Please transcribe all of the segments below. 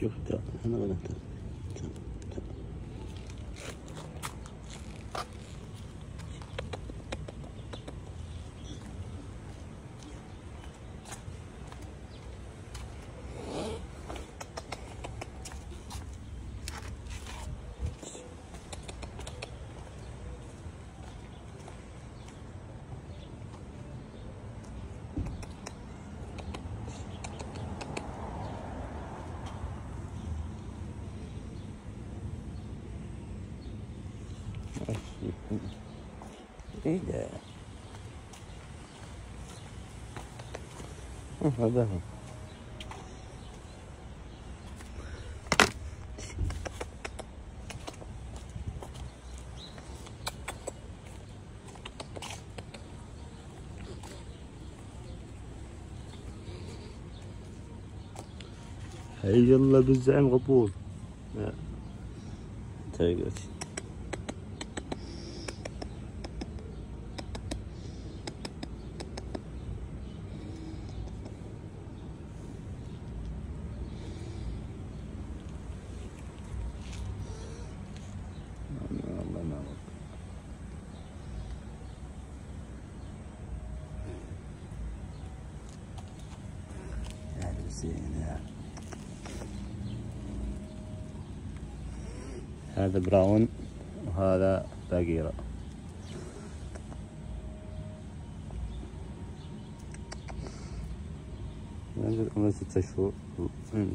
شوف تعال هنا إيه ده؟ هذا هو حي الله بالزعيم غبور لا. هذا زين هذا براون وهذا باقيرة. نزل عمره ستة شهور يمكن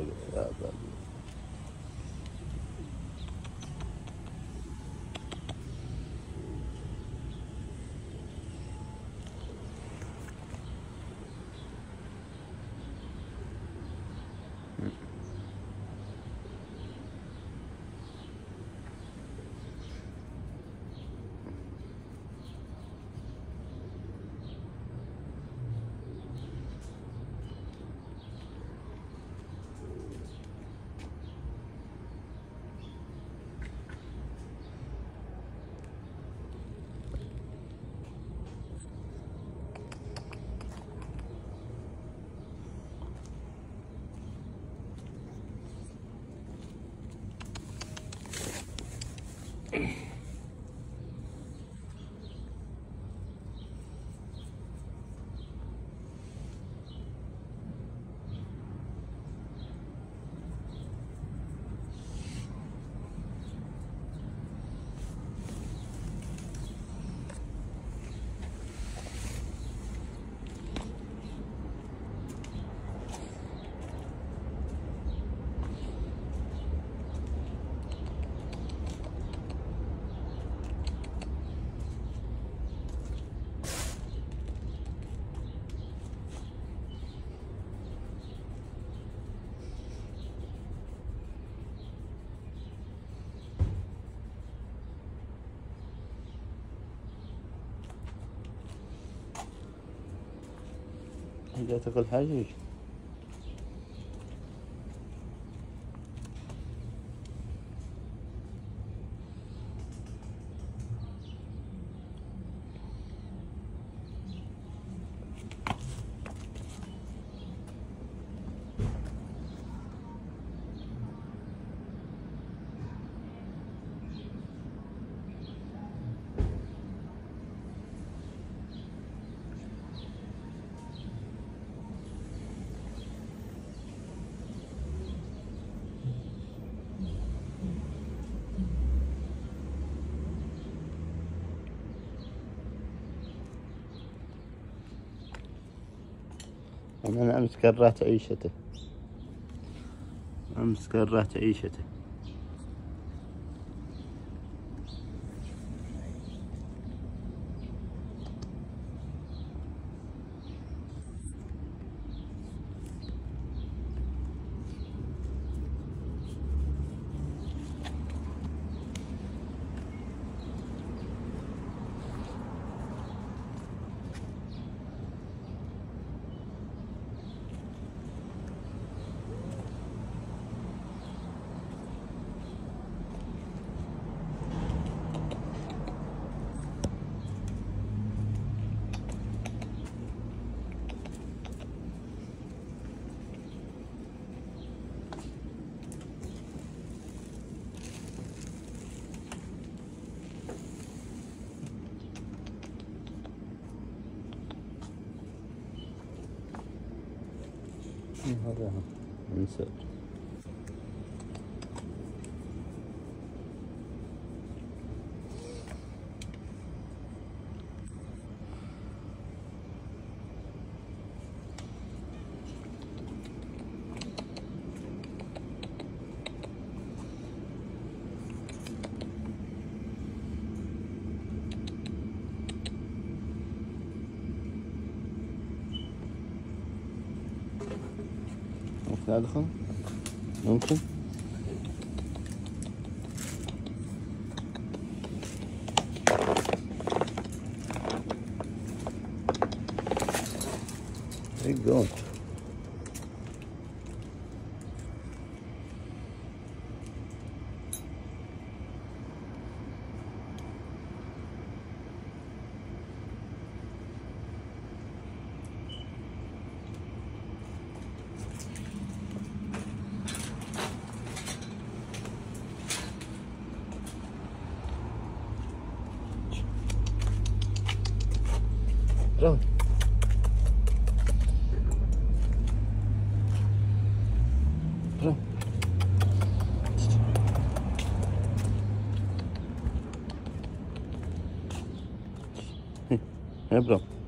motherfucker. Uh, جاي تاكل حاجة؟ أنا أمس كرهت عيشته. أمس كرهت عيشته. هذا انسى ممكن ادخل ممكن Where you going? Pronto. Pronto. Hum, é pronto.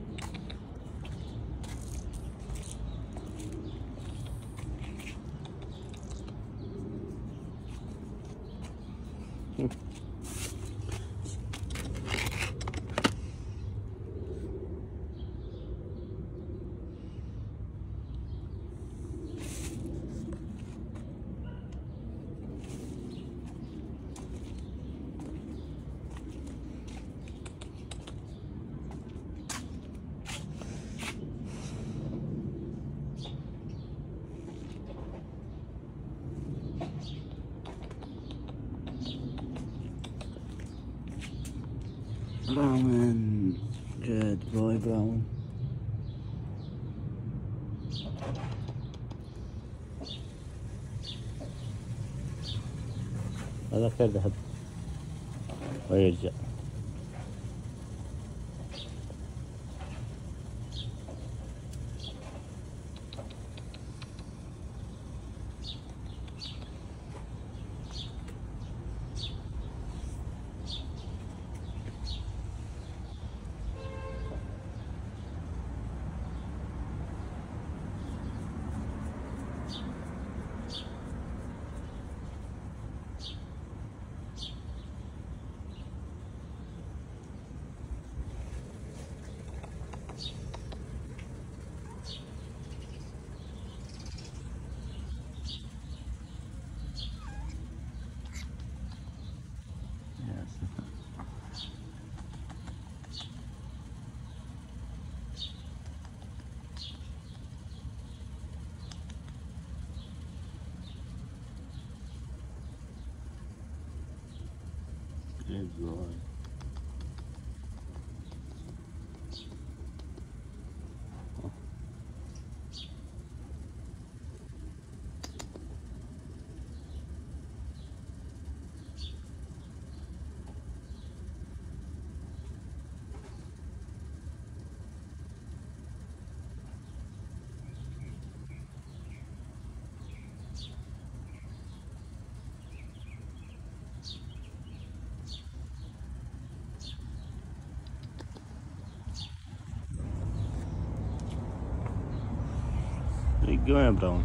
براون جود بوي براون هذا خير ذهب ويرجع Thank God. Big Glam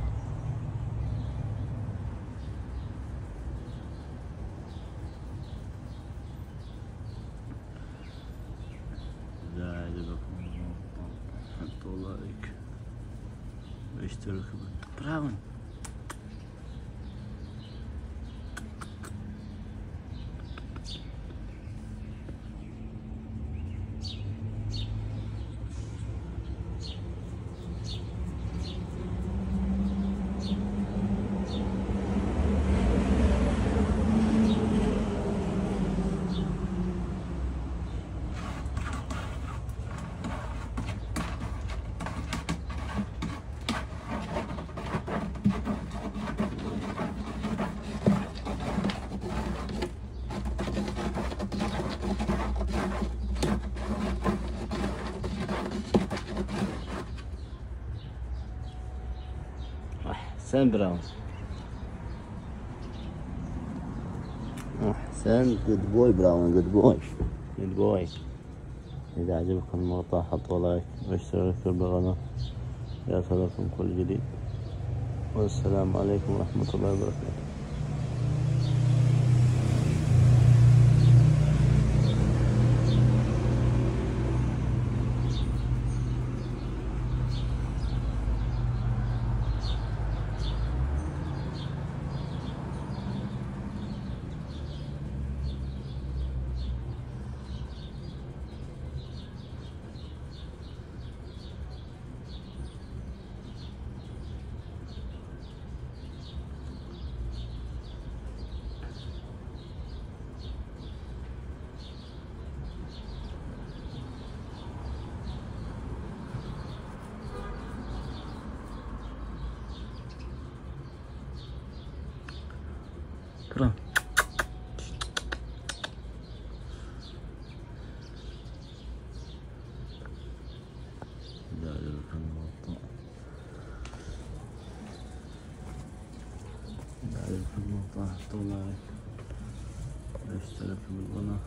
أحسن براون أحسن good boy براون good boy good boy إذا عجبكم المقطع حطوا like واشتركوا بالقناة. ليصلكم كل جديد. والسلام عليكم ورحمة الله وبركاته كرم إذا عجبكم الموضوع الموضوع حطوا لايك واشتركوا بالقناة